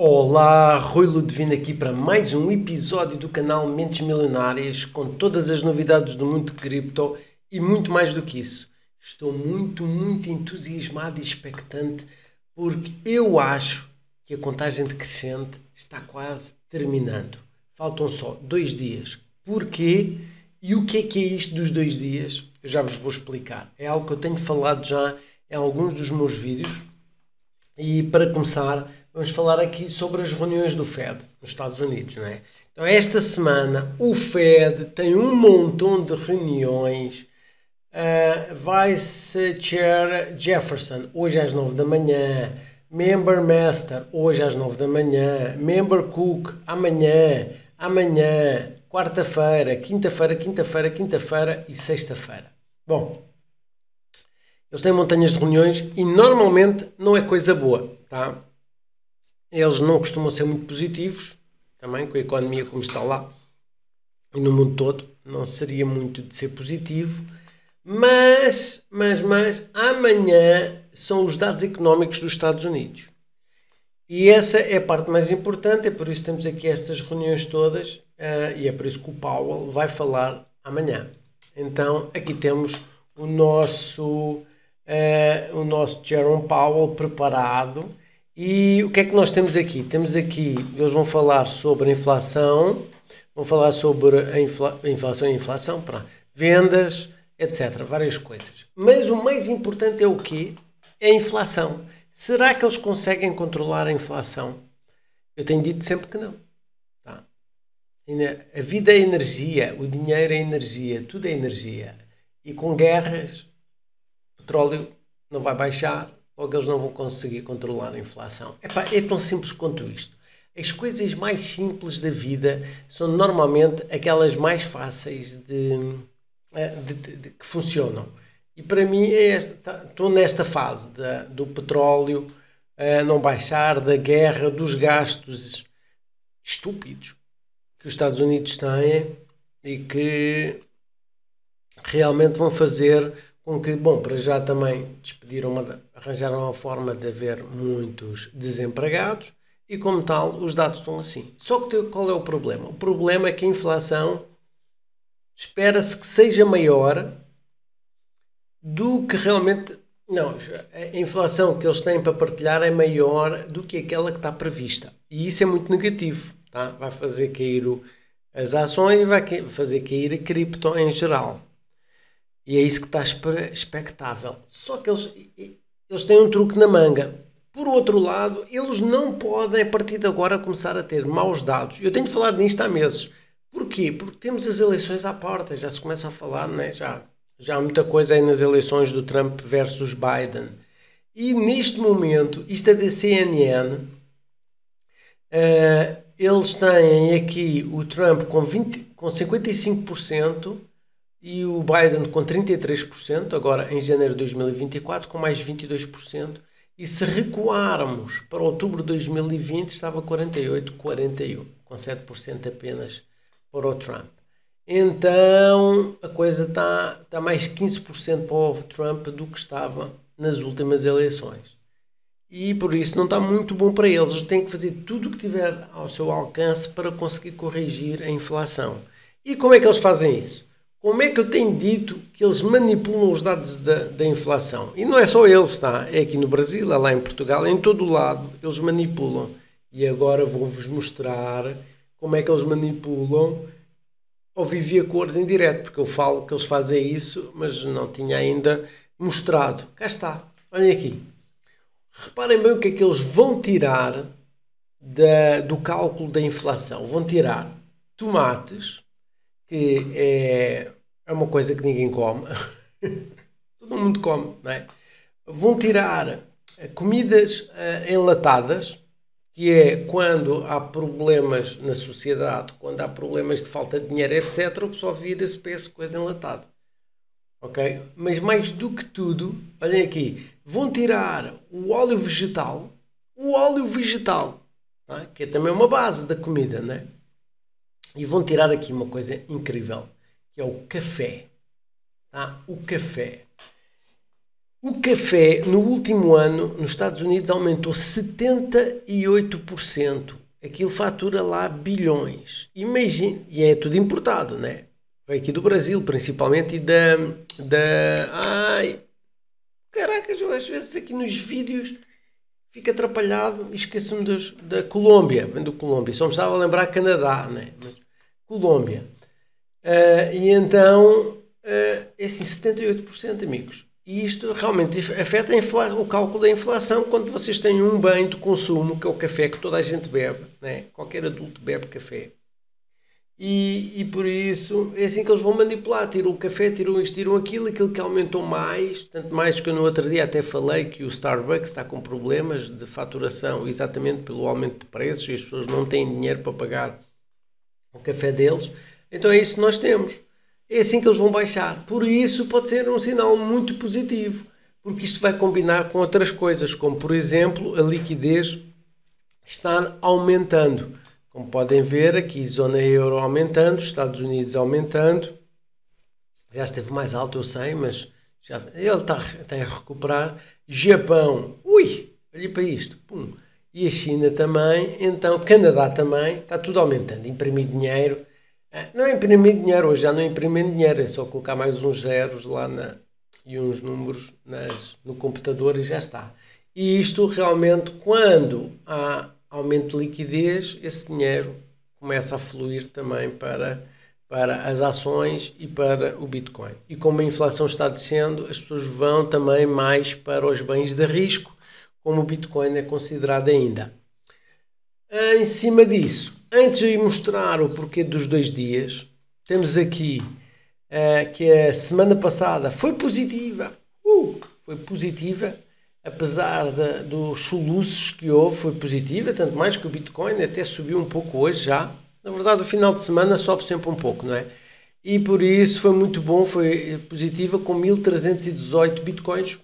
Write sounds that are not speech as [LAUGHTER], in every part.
Olá, Rui Ludovino aqui para mais um episódio do canal Mentes Milionárias com todas as novidades do mundo de cripto e muito mais do que isso. Estou muito, muito entusiasmado e expectante porque eu acho que a contagem decrescente está quase terminando. Faltam só dois dias. Porquê? E o que é que é isto dos dois dias? Eu já vos vou explicar. É algo que eu tenho falado já em alguns dos meus vídeos. E para começar, vamos falar aqui sobre as reuniões do Fed nos Estados Unidos, não é? Então, esta semana o Fed tem um montão de reuniões. Uh, Vice Chair Jefferson, hoje às 9 da manhã. Member Master, hoje às 9 da manhã. Member Cook, amanhã. Amanhã, quarta-feira, quinta-feira, quinta-feira, quinta-feira e sexta-feira. Bom, eles têm montanhas de reuniões e normalmente não é coisa boa, tá? Eles não costumam ser muito positivos, também com a economia como está lá e no mundo todo, não seria muito de ser positivo, mas, mas, mas, amanhã são os dados económicos dos Estados Unidos. E essa é a parte mais importante, é por isso que temos aqui estas reuniões todas uh, e é por isso que o Powell vai falar amanhã. Então, aqui temos o nosso, uh, o nosso Jerome Powell preparado. E o que é que nós temos aqui? Temos aqui, eles vão falar sobre a inflação, vão falar sobre a, infla, a inflação e a inflação, para vendas, etc. Várias coisas. Mas o mais importante é o quê? É a inflação. Será que eles conseguem controlar a inflação? Eu tenho dito sempre que não. A vida é energia, o dinheiro é energia, tudo é energia. E com guerras, petróleo não vai baixar, logo eles não vão conseguir controlar a inflação. Epá, é tão simples quanto isto. As coisas mais simples da vida são normalmente aquelas mais fáceis de, eh, de, de, de que funcionam. E para mim é esta, estou nesta fase da, do petróleo uh, não baixar, da guerra, dos gastos estúpidos que os Estados Unidos têm e que realmente vão fazer com que, bom, para já também despediram uma, arranjaram uma forma de haver muitos desempregados e como tal os dados estão assim. Só que qual é o problema? O problema é que a inflação espera-se que seja maior do que realmente. Não, a inflação que eles têm para partilhar é maior do que aquela que está prevista. E isso é muito negativo. Tá? Vai fazer cair o, as ações e vai fazer cair a cripto em geral. E é isso que está expectável. Só que eles, eles têm um truque na manga. Por outro lado, eles não podem, a partir de agora, começar a ter maus dados. Eu tenho falado nisto há meses. Porquê? Porque temos as eleições à porta, já se começa a falar, né? já, já há muita coisa aí nas eleições do Trump versus Biden. E neste momento, isto é da CNN, uh, eh, eles têm aqui o Trump com, 20, com 55% e o Biden com 33%, agora em janeiro de 2024, com mais 22%. E se recuarmos para outubro de 2020, estava 48, 41, com 7% apenas para o Trump. Então a coisa está tá mais 15% para o Trump do que estava nas últimas eleições e por isso não está muito bom para eles. Eles têm que fazer tudo o que tiver ao seu alcance para conseguir corrigir a inflação. E como é que eles fazem isso? Como é que eu tenho dito que eles manipulam os dados da, da inflação? E não é só eles, tá? É aqui no Brasil, é lá em Portugal, é em todo o lado eles manipulam. E agora vou-vos mostrar como é que eles manipulam ao a cores em direto, porque eu falo que eles fazem isso, mas não tinha ainda mostrado. Cá está, olhem aqui. Reparem bem o que é que eles vão tirar da, do cálculo da inflação. Vão tirar tomates, que é, é uma coisa que ninguém come. [LAUGHS] Todo mundo come, não é? Vão tirar comidas uh, enlatadas, que é quando há problemas na sociedade, quando há problemas de falta de dinheiro, etc., o pessoal vira-se para essa coisa enlatada. Ok? Mas mais do que tudo, olhem aqui, vão tirar o óleo vegetal, o óleo vegetal, é? que é também uma base da comida, né? E vão tirar aqui uma coisa incrível, que é o café. Tá? O café. O café no último ano nos Estados Unidos aumentou 78%. Aquilo fatura lá bilhões. Imagine, e é tudo importado, né? Vem aqui do Brasil, principalmente, e da. da ai. Caracas, eu às vezes aqui nos vídeos fico atrapalhado e esqueço-me da Colômbia. Vem do Colômbia. Só me estava a lembrar Canadá, né? Mas, Colômbia. Uh, e então, uh, é assim, 78%, amigos. E isto realmente afeta o cálculo da inflação quando vocês têm um bem de consumo, que é o café, que toda a gente bebe, né? qualquer adulto bebe café. E, e por isso é assim que eles vão manipular: tiram o café, tiram isto, tiram aquilo, aquilo que aumentou mais, tanto mais que eu no outro dia até falei que o Starbucks está com problemas de faturação exatamente pelo aumento de preços e as pessoas não têm dinheiro para pagar o café deles. Então é isso que nós temos é assim que eles vão baixar. Por isso pode ser um sinal muito positivo, porque isto vai combinar com outras coisas, como por exemplo a liquidez está aumentando. Como podem ver aqui, zona euro aumentando, Estados Unidos aumentando. Já esteve mais alto, eu sei, mas já, ele está, está a recuperar. Japão, ui, olha para isto, pum. E a China também, então Canadá também, está tudo aumentando. Imprimir dinheiro, não é imprimir dinheiro, hoje já não imprimir dinheiro, é só colocar mais uns zeros lá na, e uns números nas, no computador e já está. E isto realmente, quando há aumento de liquidez, esse dinheiro começa a fluir também para, para as ações e para o Bitcoin. E como a inflação está descendo, as pessoas vão também mais para os bens de risco, como o Bitcoin é considerado ainda. Em cima disso, antes de mostrar o porquê dos dois dias, temos aqui uh, que a semana passada foi positiva. Uh, foi positiva, apesar dos soluços que houve, foi positiva, tanto mais que o Bitcoin até subiu um pouco hoje já. Na verdade, o final de semana sobe sempre um pouco, não é? E por isso foi muito bom, foi positiva com 1318 Bitcoins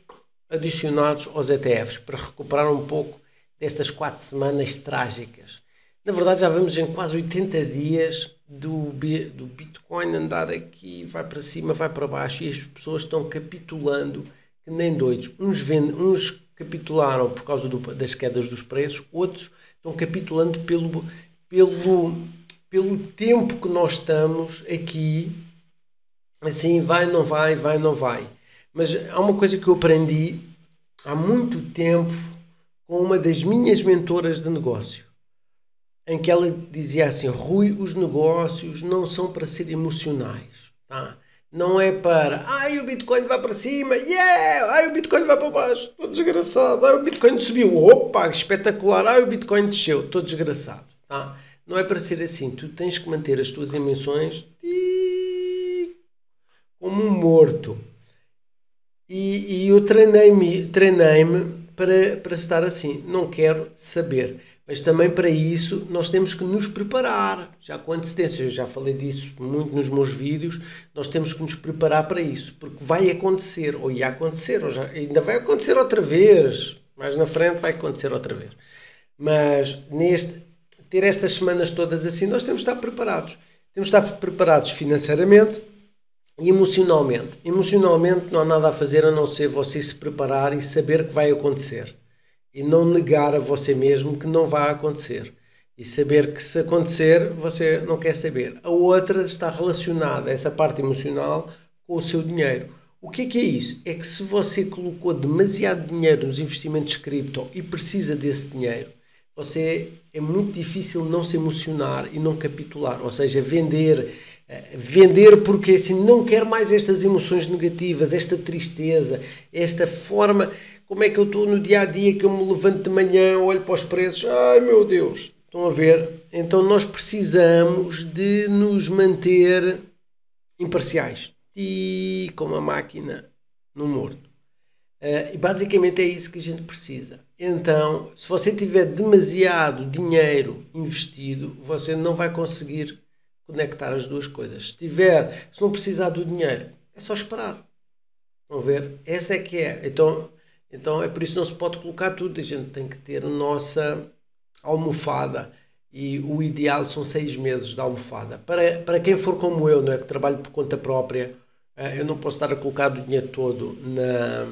adicionados aos ETFs para recuperar um pouco destas quatro semanas trágicas. Na verdade, já vamos em quase 80 dias do, do Bitcoin andar aqui, vai para cima, vai para baixo e as pessoas estão capitulando que nem doidos. Uns, vendem, uns capitularam por causa do, das quedas dos preços, outros estão capitulando pelo, pelo, pelo tempo que nós estamos aqui. Assim, vai, não vai, vai, não vai. Mas há uma coisa que eu aprendi há muito tempo com uma das minhas mentoras de negócio em que ela dizia assim: Rui, os negócios não são para ser emocionais, tá? Não é para, ai, o Bitcoin vai para cima, yeah! Ai, o Bitcoin vai para baixo, estou desgraçado. Ai, o Bitcoin subiu, opa, espetacular. Ai, o Bitcoin desceu, estou desgraçado, tá? Não é para ser assim. Tu tens que manter as tuas emoções como um morto. E, e eu treinei-me treinei para, para estar assim. Não quero saber. Mas também para isso nós temos que nos preparar, já com antecedência. Eu já falei disso muito nos meus vídeos. Nós temos que nos preparar para isso, porque vai acontecer, ou ia acontecer, ou já, ainda vai acontecer outra vez. Mais na frente vai acontecer outra vez. Mas neste, ter estas semanas todas assim, nós temos que estar preparados. Temos que estar preparados financeiramente e emocionalmente. Emocionalmente não há nada a fazer a não ser você se preparar e saber que vai acontecer e não negar a você mesmo que não vai acontecer. E saber que se acontecer, você não quer saber. A outra está relacionada, essa parte emocional, com o seu dinheiro. O que é que é isso? É que se você colocou demasiado dinheiro nos investimentos cripto e precisa desse dinheiro, você é muito difícil não se emocionar e não capitular, ou seja, vender, eh, vender porque assim não quer mais estas emoções negativas, esta tristeza, esta forma como é que eu estou no dia a dia que eu me levanto de manhã, olho para os preços, ai meu Deus, estão a ver? Então nós precisamos de nos manter imparciais e como a máquina no morto. Uh, e basicamente é isso que a gente precisa. Então, se você tiver demasiado dinheiro investido, você não vai conseguir conectar as duas coisas. Se tiver, se não precisar do dinheiro, é só esperar. Estão a ver? Essa é que é. Então, então é por isso que não se pode colocar tudo, a gente tem que ter a nossa almofada e o ideal são seis meses de almofada. Para, para quem for como eu, não é, que trabalho por conta própria, eh, eu não posso estar a colocar o dinheiro todo na,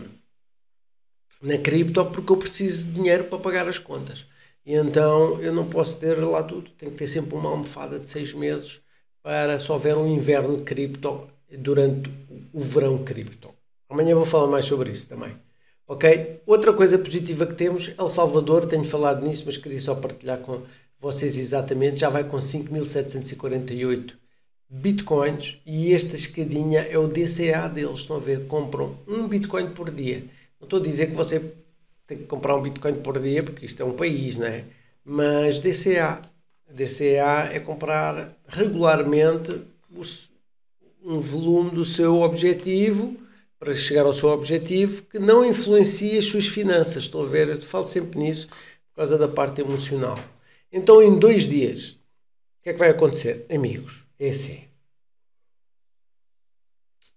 na cripto porque eu preciso de dinheiro para pagar as contas. E então eu não posso ter lá tudo, tenho que ter sempre uma almofada de seis meses para se houver um inverno cripto durante o verão cripto. Amanhã vou falar mais sobre isso também. Ok? Outra coisa positiva que temos, El Salvador, tenho falado nisso, mas queria só partilhar com vocês exatamente, já vai com 5.748 bitcoins e esta escadinha é o DCA deles. Estão a ver? Compram um bitcoin por dia. Não estou a dizer que você tem que comprar um bitcoin por dia, porque isto é um país, não é? Mas DCA. DCA é comprar regularmente um volume do seu objetivo para chegar ao seu objetivo que não influencia as suas finanças. Estão a ver? Eu falo sempre nisso por causa da parte emocional. Então, em dois dias, o que é que vai acontecer? Amigos, é assim.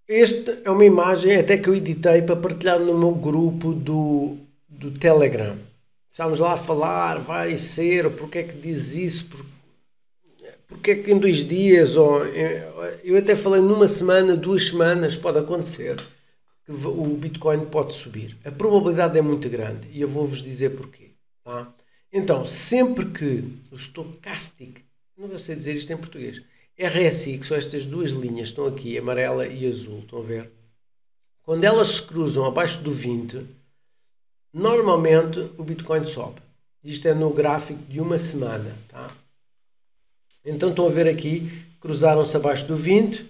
Esta é uma imagem até que eu editei para partilhar no meu grupo do, do Telegram. Estamos lá a falar, vai ser, porque é que diz isso, por, porque é que em dois dias, ou eu até falei numa semana, duas semanas, pode acontecer que o Bitcoin pode subir. A probabilidade é muito grande e eu vou-vos dizer porquê. Tá? Então, sempre que o stochastic, não sei dizer isto em português, RSI, que são estas duas linhas, estão aqui, amarela e azul, estão a ver? Quando elas se cruzam abaixo do 20, normalmente o Bitcoin sobe. Isto é no gráfico de uma semana, tá? Então estão a ver aqui, cruzaram-se abaixo do 20,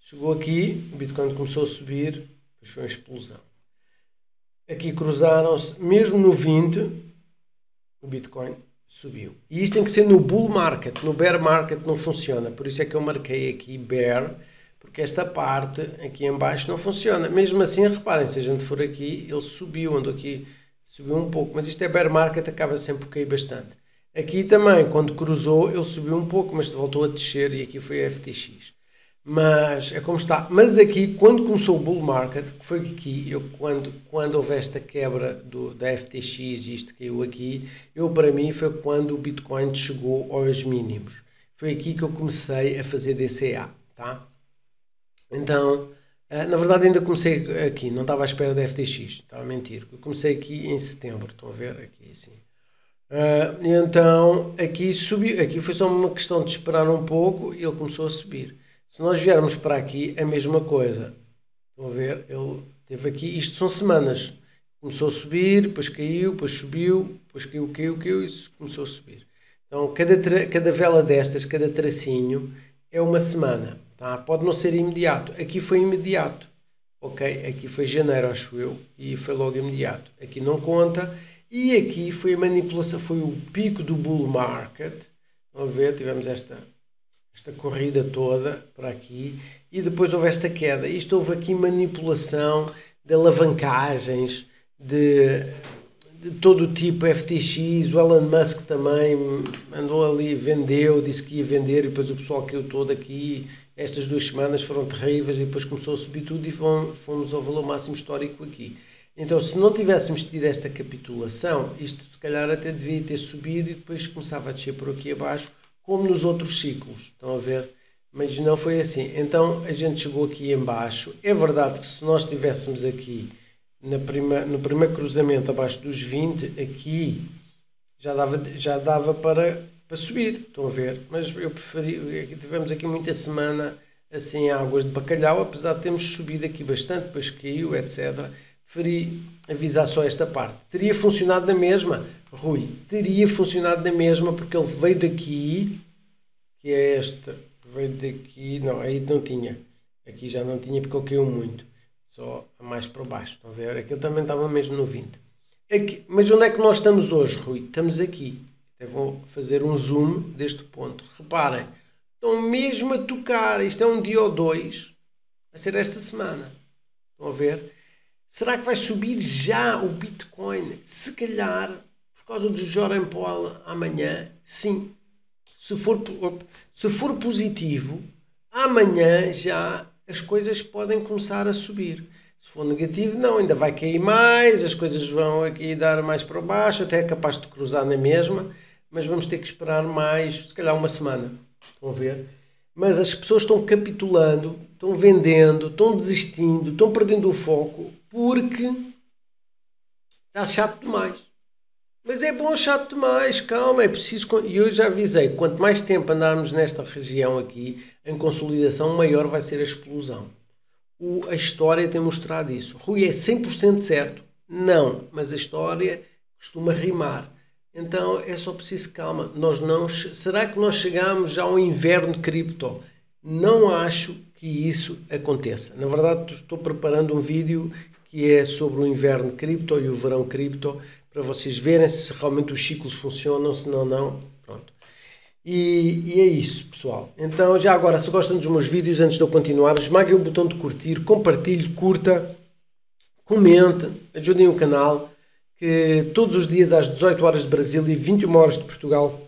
chegou aqui, o Bitcoin começou a subir, depois foi uma explosão. Aqui cruzaram-se, mesmo no 20, o Bitcoin subiu. E isto tem que ser no bull market, no bear market não funciona. Por isso é que eu marquei aqui bear, porque esta parte aqui em baixo não funciona. Mesmo assim, reparem, se a gente for aqui, ele subiu, andou aqui, subiu um pouco, mas isto é bear market, acaba sempre por cair bastante. Aqui também, quando cruzou, ele subiu um pouco, mas voltou a descer e aqui foi a FTX. Mas é como está. Mas aqui, quando começou o bull market, que foi aqui, eu, quando, quando houve esta quebra do, da FTX e isto caiu aqui, eu para mim foi quando o Bitcoin chegou aos mínimos. Foi aqui que eu comecei a fazer DCA, tá? Então, eh, na verdade ainda comecei aqui, não estava à espera da FTX, estava a mentir. Eu comecei aqui em setembro, estão a ver? Aqui assim. Uh, então, aqui subiu, aqui foi só uma questão de esperar um pouco e ele começou a subir. Se nós viermos para aqui, a mesma coisa. Estão a ver? Ele teve aqui, isto são semanas. Começou a subir, depois caiu, depois subiu, depois caiu, caiu, caiu e começou a subir. Então, cada, cada vela destas, cada tracinho, é uma semana. Tá? Pode não ser imediato. Aqui foi imediato. Ok? Aqui foi janeiro, acho eu, e foi logo imediato. Aqui não conta. E aqui foi a manipulação, foi o pico do bull market. A ver? Tivemos esta esta corrida toda para aqui e depois houve esta queda. Isto houve aqui manipulação de alavancagens, de, de todo o tipo, FTX, o Elon Musk também andou ali, vendeu, disse que ia vender e depois o pessoal caiu todo aqui. Estas duas semanas foram terríveis e depois começou a subir tudo e fomos ao valor máximo histórico aqui. Então, se não tivéssemos tido esta capitulação, isto se calhar até devia ter subido e depois começava a descer por aqui abaixo como nos outros ciclos. Estão a ver? Mas não foi assim. Então a gente chegou aqui embaixo. É verdade que se nós estivéssemos aqui na prima, no primeiro cruzamento abaixo dos 20, aqui já dava, já dava para, para subir. Estão a ver? Mas eu preferi. Tivemos aqui muita semana assim águas de bacalhau, apesar de termos subido aqui bastante, depois caiu, etc. Preferi avisar só esta parte. Teria funcionado na mesma? Rui, teria funcionado na mesma porque ele veio daqui, que é esta, veio daqui, não, aí não tinha, aqui já não tinha porque ele caiu muito, só mais para baixo, estão a ver? Aquilo também estava mesmo no 20. Aqui, mas onde é que nós estamos hoje, Rui? Estamos aqui. Até vou fazer um zoom deste ponto. Reparem, estão mesmo a tocar, isto é um dia ou dois, a ser esta semana. Estão a ver? Será que vai subir já o Bitcoin? Se calhar causa do Jordan Paul amanhã, sim. Se for, se for positivo, amanhã já as coisas podem começar a subir. Se for negativo, não, ainda vai cair mais, as coisas vão aqui dar mais para baixo, até é capaz de cruzar na mesma, mas vamos ter que esperar mais, se calhar uma semana. Estão a ver? Mas as pessoas estão capitulando, estão vendendo, estão desistindo, estão perdendo o foco, porque está chato demais. Mas é bom chato demais, calma, é preciso. E eu já avisei: quanto mais tempo andarmos nesta região aqui, em consolidação, maior vai ser a explosão. O, a história tem mostrado isso. Rui é 100% certo? Não, mas a história costuma rimar. Então é só preciso calma. Nós não, será que nós chegamos já ao inverno cripto? Não acho que isso aconteça. Na verdade, estou preparando um vídeo que é sobre o inverno cripto e o verão cripto para vocês verem se realmente os ciclos funcionam, se não, não. Pronto. E, e, é isso, pessoal. Então, já agora, se gostam dos meus vídeos, antes de eu continuar, esmaguem o botão de curtir, compartilhe, curta, comente, ajudem o canal, que todos os dias às 18 horas de Brasil e 21 horas de Portugal,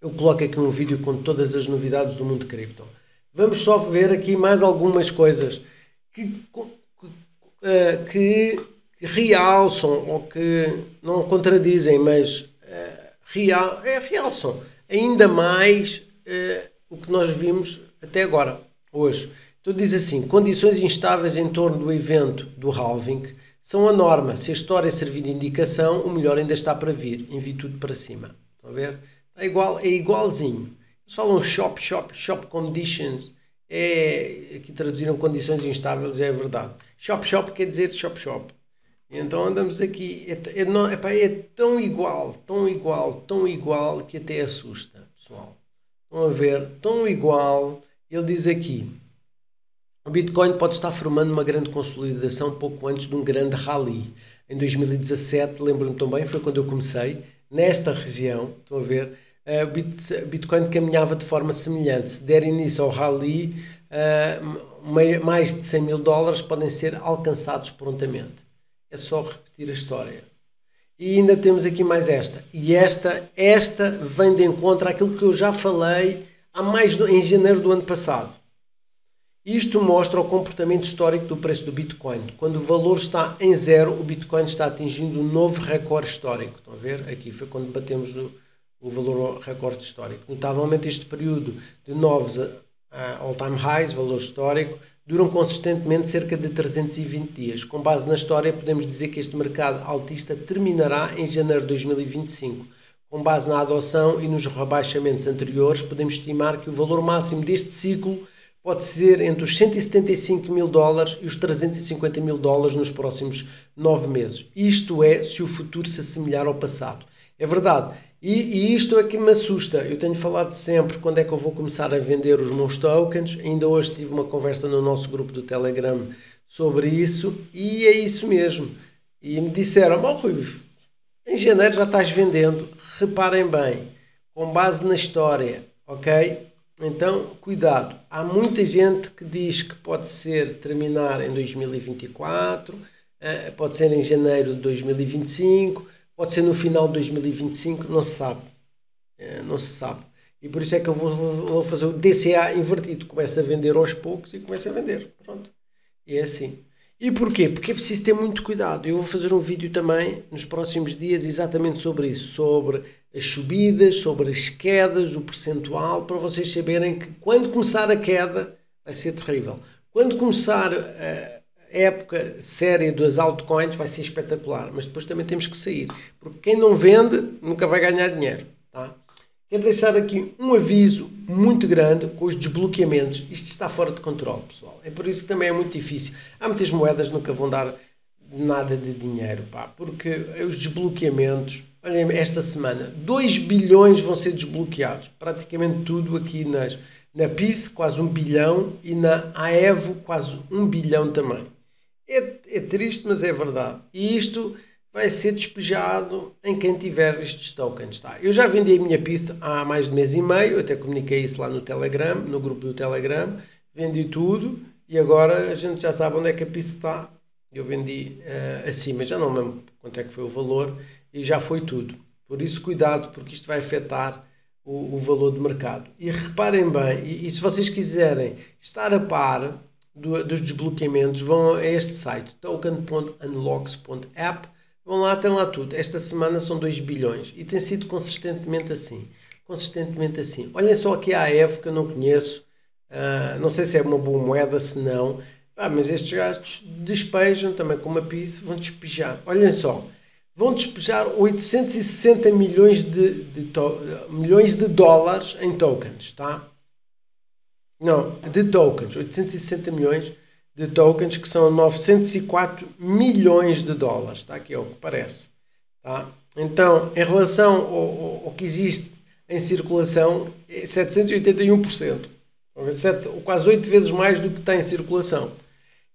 eu coloco aqui um vídeo com todas as novidades do mundo cripto. Vamos só ver aqui mais algumas coisas que, que, eh, que realçam ou que não contradizem, mas uh, real, é, realçam ainda mais uh, o que nós vimos até agora, hoje. Então diz assim, condições instáveis em torno do evento do halving são a norma. Se a história servir de indicação, o melhor ainda está para vir. Envie tudo para cima. Estão a ver? É, igual, é igualzinho. Falam shop, shop, shop conditions. É, aqui traduziram condições instáveis, é verdade. Shop, shop quer dizer shop, shop. Então andamos aqui, é, é, não, é tão igual, tão igual, tão igual que até assusta, pessoal. Estão a ver? Tão igual. Ele diz aqui: o Bitcoin pode estar formando uma grande consolidação pouco antes de um grande rally. Em 2017, lembro-me também, foi quando eu comecei, nesta região, estão a ver? O Bitcoin caminhava de forma semelhante. Se der início ao rally, mais de 100 mil dólares podem ser alcançados prontamente é só repetir a história. E ainda temos aqui mais esta. E esta, esta vem de encontro àquilo que eu já falei há mais do, em janeiro do ano passado. Isto mostra o comportamento histórico do preço do Bitcoin. Quando o valor está em zero, o Bitcoin está atingindo um novo recorde histórico. Estão a ver? Aqui foi quando batemos o, o valor recorde histórico. Notavelmente este período de novos all-time highs, valor histórico, duram consistentemente cerca de 320 dias. Com base na história, podemos dizer que este mercado altista terminará em janeiro de 2025. Com base na adoção e nos rebaixamentos anteriores, podemos estimar que o valor máximo deste ciclo pode ser entre os 175 mil dólares e os 350 mil dólares nos próximos nove meses. Isto é, se o futuro se assemelhar ao passado. É verdade, e, e, isto é que me assusta. Eu tenho falado sempre quando é que eu vou começar a vender os meus tokens. Ainda hoje tive uma conversa no nosso grupo do Telegram sobre isso e é isso mesmo. E me disseram: oh, Rui, em janeiro já estás vendendo. Reparem bem, com base na história, ok? Então, cuidado. Há muita gente que diz que pode ser terminar em 2024, eh, pode ser em janeiro de 2025 Pode ser no final de 2025, não se sabe. É, não se sabe. E por isso é que eu vou, vou fazer o DCA invertido. Começa a vender aos poucos e começa a vender. Pronto. E é assim. E porquê? Porque é preciso ter muito cuidado. Eu vou fazer um vídeo também nos próximos dias exatamente sobre isso, sobre as subidas, sobre as quedas, o percentual, para vocês saberem que quando começar a queda vai ser terrível. Quando começar a, época séria das altcoins vai ser espetacular, mas depois também temos que sair, porque quem não vende nunca vai ganhar dinheiro. Tá? Quero deixar aqui um aviso muito grande com os desbloqueamentos. Isto está fora de controle, pessoal. É por isso que também é muito difícil. Há muitas moedas que nunca vão dar nada de dinheiro, pá, porque os desbloqueamentos, olhem, esta semana, 2 bilhões vão ser desbloqueados, praticamente tudo aqui nas, na PIF, quase 1 bilhão, e na AEVO, quase 1 bilhão também. É, é triste, mas é verdade. E isto vai ser despejado em quem tiver estes tokens. Tá? Eu já vendi a minha pista há mais de mês e meio, até comuniquei isso lá no Telegram, no grupo do Telegram, vendi tudo e agora a gente já sabe onde é que a pista está. Eu vendi uh, acima, já não lembro quanto é que foi o valor e já foi tudo. Por isso, cuidado, porque isto vai afetar o, o valor do mercado. E reparem bem, e, e se vocês quiserem estar a par do, dos desbloqueamentos, vão a este site, token.unlocks.app, vão lá, tem lá tudo. Esta semana são 2 bilhões e tem sido consistentemente assim. Consistentemente assim. Olhem só aqui a AF que eu não conheço, uh, não sei se é uma boa moeda, se não, ah, mas estes gajos despejam também com uma PIF, vão despejar. Olhem só, vão despejar 860 milhões de, de milhões de dólares em tokens, tá? Não, de tokens, 860 milhões de tokens, que são 904 milhões de dólares, tá? Aqui é o que parece, tá? Então, em relação ao, ao que existe em circulação, é 781%, quase 8 vezes mais do que está em circulação.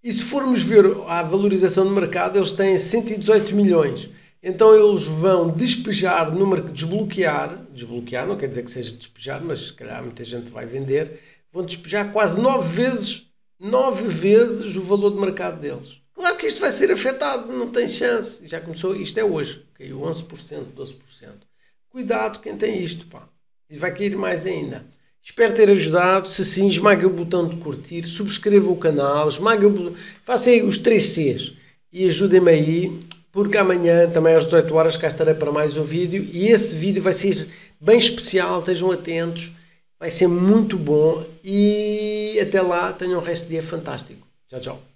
E se formos ver a valorização do mercado, eles têm 118 milhões. Então eles vão despejar no mercado, desbloquear, desbloquear não quer dizer que seja despejar, mas se calhar muita gente vai vender, vão despejar quase 9 vezes, 9 vezes o valor de mercado deles. Claro que isto vai ser afetado, não tem chance. Já começou, isto é hoje, caiu 11%, 12%. Cuidado quem tem isto, pá. E vai cair mais ainda. Espero ter ajudado. Se sim, esmague o botão de curtir, subscreva o canal, esmague o botão, faça aí os 3 Cs e ajudem-me aí, porque amanhã, também às 18 horas, cá estarei para mais um vídeo e esse vídeo vai ser bem especial, estejam atentos, vai ser muito bom e até lá tenham um resto de dia fantástico. Tchau, tchau.